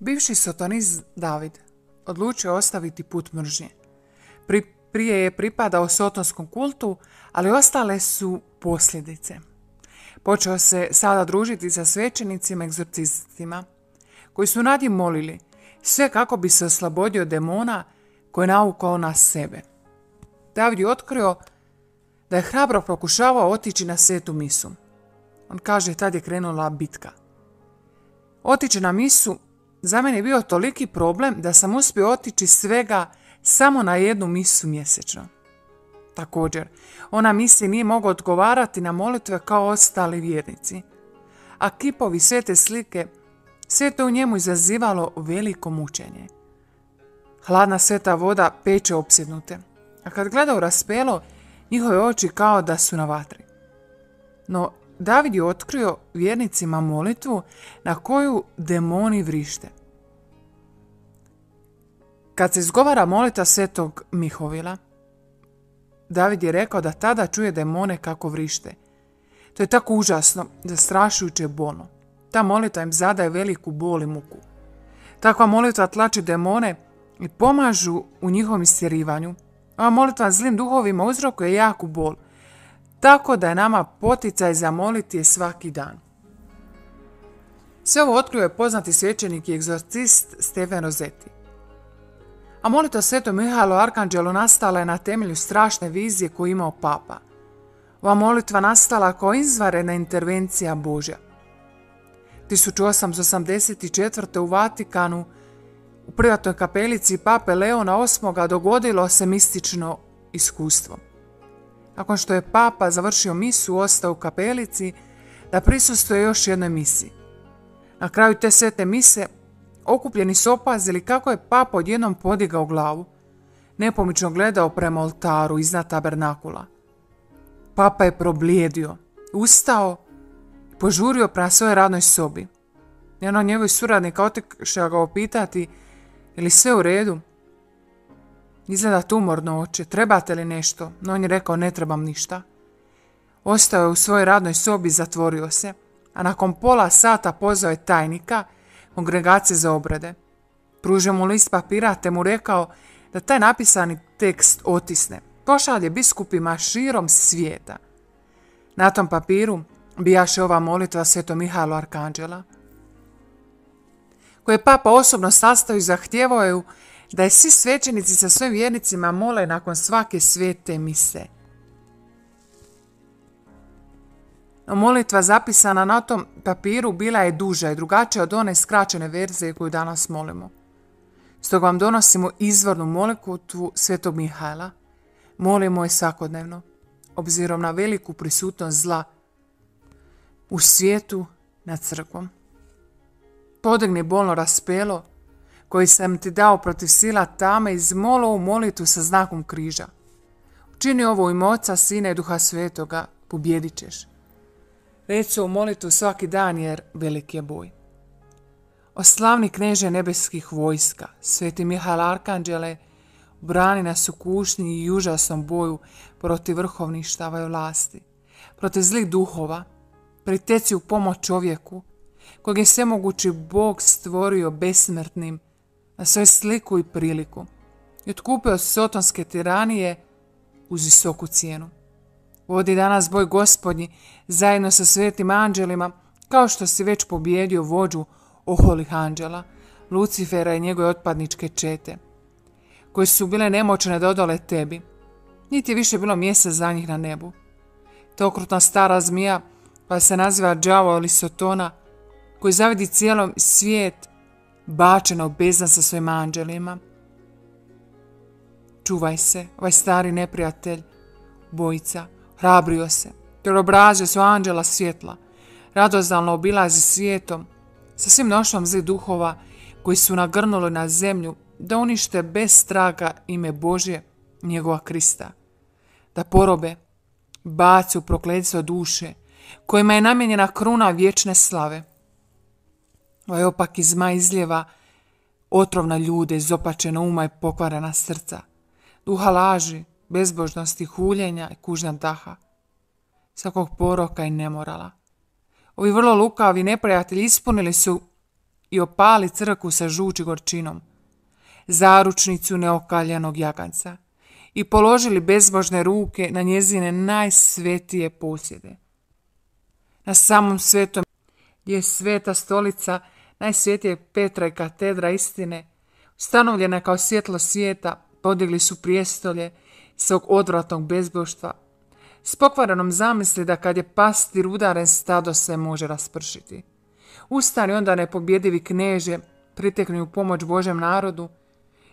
Bivši sotonist David odlučio ostaviti put mržnje. prije je pripadao sotonskom kultu, ali ostale su posljedice. Počeo se sada družiti sa svećenicima egzorcistima, koji su nad njim molili sve kako bi se oslobodio demona koje je naukao na sebe. David je otkrio da je hrabro pokušavao otići na svetu misu. On kaže, tad je krenula bitka. Otići na misu za mene je bio toliki problem da sam uspio otići svega samo na jednu misu mjesečno. Također, ona misli nije mogla odgovarati na molitve kao ostali vjernici. A kipovi svete slike, sve to u njemu izazivalo veliko mučenje. Hladna sveta voda peče opsjednute, a kad gleda u raspelo, njihove oči kao da su na vatri. No, David je otkrio vjernicima molitvu na koju demoni vrište. Kad se izgovara molita svetog Mihovila, David je rekao da tada čuje demone kako vrište. To je tako užasno, zastrašujuće bolno. Ta molitva im zadaje veliku bol i muku. Takva molitva tlači demone i pomažu u njihovom istjerivanju. Ova molitva zlim duhovima uzrokuje jaku bol, tako da je nama poticaj za moliti je svaki dan. Sve ovo otkrio je poznati svećenik i egzorcist Steven Rosetti. A molitva svetom Mihajlo Arkanđelu nastala je na temelju strašne vizije koju imao papa. Ova molitva nastala kao izvarena intervencija Božja. 1884. u Vatikanu u privatnoj kapelici pape Leona VIII. dogodilo se mistično iskustvo. Nakon što je papa završio misu, ostao u kapelici da prisustuje još jednoj misi. Na kraju te svete mise okupljeni su opazili kako je papa odjednom podigao glavu, nepomično gledao prema oltaru iznad tabernakula. Papa je problijedio, ustao i požurio prema svojoj radnoj sobi. Jedan od njegovih suradnika otekšao ga opitati je sve u redu? Izgleda tumorno oče, trebate li nešto? No on je rekao ne trebam ništa. Ostao je u svojoj radnoj sobi i zatvorio se, a nakon pola sata pozvao je tajnika, kongregacije za obrade. Pružio mu list papira te mu rekao da taj napisani tekst otisne. Pošalje biskupima širom svijeta. Na tom papiru bijaše ova molitva sveto Mihajlo Arkanđela koje papa osobno sastavio i zahtjevao je da je svi svećenici sa svojim vjernicima mole nakon svake svete mise. Molitva zapisana na tom papiru bila je duža i drugačija od one skraćene verzije koju danas molimo. Stoga vam donosimo izvornu molitvu svetog Mihajla. Molimo je svakodnevno, obzirom na veliku prisutnost zla u svijetu nad crkvom. Podigni bolno raspelo koji sam ti dao protiv sila tame iz molo u molitu sa znakom križa. Učini ovo im oca, sina i duha svetoga, pobjedit ćeš. Reci u molitu svaki dan jer velik je boj. O slavni kneže nebeskih vojska, sveti Mihajl Arkanđele, brani nas u kušnji i užasnom boju protiv vrhovništava i vlasti, protiv zlih duhova, priteci u pomoć čovjeku, kojeg je svemogući Bog stvorio besmrtnim na svoju sliku i priliku i otkupio sotonske tiranije uz visoku cijenu. Vodi danas boj gospodnji zajedno sa svetim anđelima kao što si već pobjedio vođu oholih anđela, Lucifera i njegove otpadničke čete, koje su bile nemoćne da odole tebi. Niti je više bilo mjesta za njih na nebu. To okrutna stara zmija, pa se naziva Džavo ili Sotona, koji zavidi cijelom svijet bačena u sa svojim anđelima. Čuvaj se, ovaj stari neprijatelj, bojica, hrabrio se, jer obrazio su anđela svjetla, radoznalno obilazi svijetom, sa svim nošom zli duhova koji su nagrnuli na zemlju da unište bez straga ime Božje, njegova Krista, da porobe, baci u prokledstvo duše, kojima je namijenjena kruna vječne slave, Ovaj opaki zma izljeva otrovna ljude, izopačena uma i pokvarena srca, duha laži, bezbožnosti, huljenja i kužnja daha, svakog poroka i nemorala. Ovi vrlo lukavi neprijatelji ispunili su i opali crku sa žuči gorčinom, zaručnicu neokaljanog jaganca i položili bezbožne ruke na njezine najsvetije posjede. Na samom svetom je sveta stolica najsvetije Petra i katedra istine, ustanovljena kao svjetlo svijeta, podigli su prijestolje svog odvratnog bezboštva, s pokvarenom zamisli da kad je pastir udaren stado se može raspršiti. Ustani onda nepobjedivi kneže, pritekni u pomoć Božem narodu,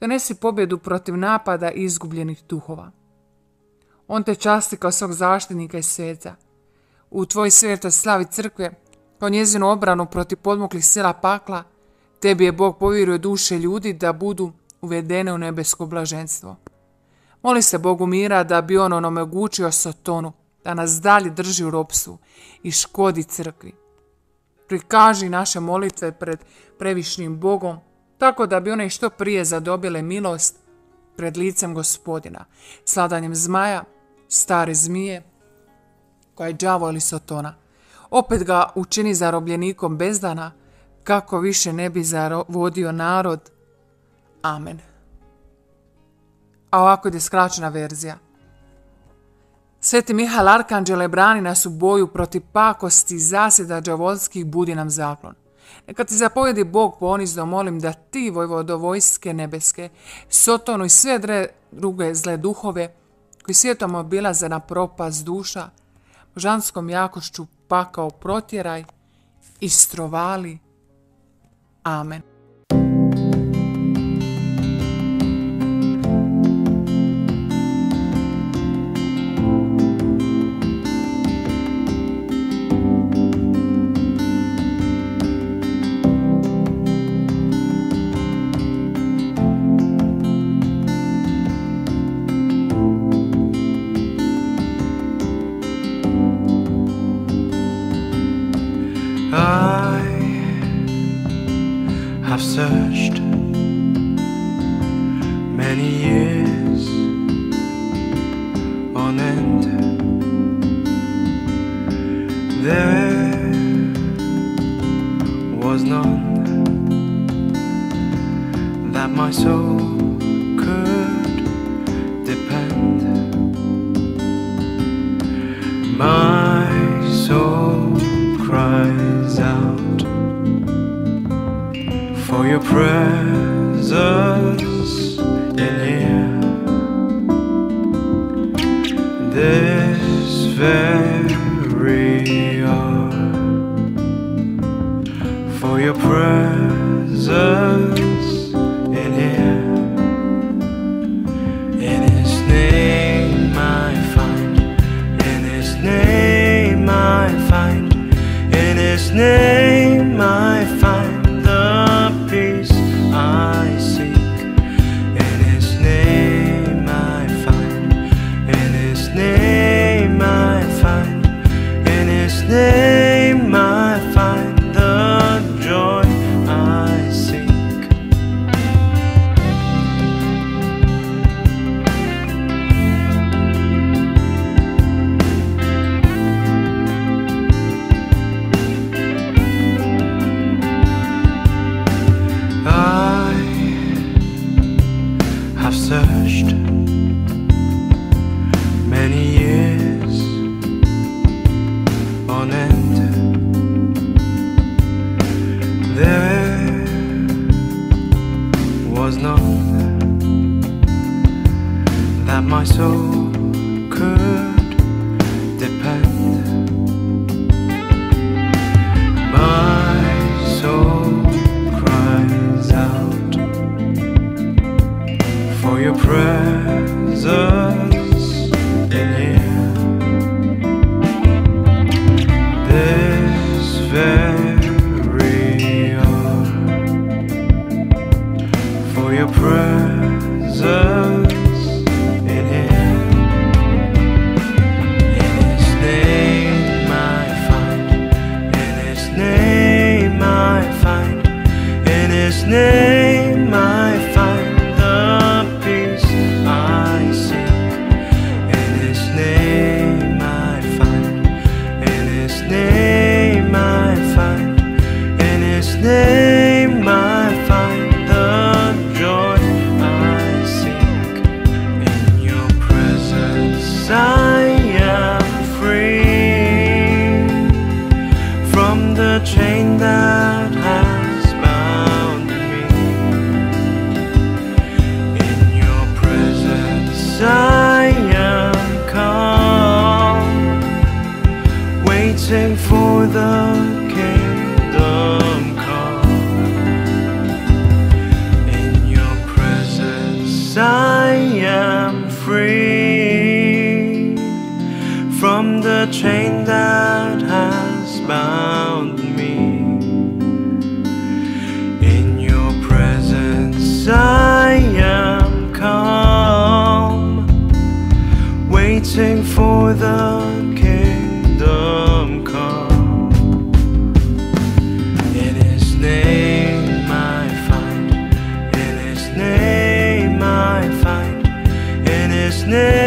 donesi pobjedu protiv napada izgubljenih duhova. On te časti kao svog zaštitnika i sveca. U tvoj svetoj slavi crkve, kao njezinu obranu protiv podmuklih sila pakla, tebi je Bog povjeruje duše ljudi da budu uvedene u nebesko blaženstvo. Moli se Bogu mira da bi on onemogućio Sotonu, da nas dalje drži u ropstvu i škodi crkvi. Prikaži naše molitve pred previšnim Bogom, tako da bi one što prije zadobile milost pred licem gospodina, sladanjem zmaja, stare zmije, koja je đavo ili Sotona. Opet ga učini zarobljenikom bezdana, kako više ne bi zavodio narod. Amen. A ovako je skraćena verzija. Sveti Mihal Arkanđele brani nas u boju protiv pakosti zasjeda džavolskih budi nam zaklon. Neka ti zapovjedi Bog ponizno molim da ti, vojvodo vojske nebeske, Sotonu i sve druge zle duhove, koji svijetom obilaze na propast duša, božanskom jakošću pakao protjeraj, istrovali. Amen. My soul could depend. My soul cries out for your presence in here. This very hour, for your presence name I find the joy I seek in your presence. I am free from the chain that has bound me. In your presence, I am calm, waiting around me. In your presence, I am calm, waiting for the kingdom come. In His name, I find. In His name, I find. In His name.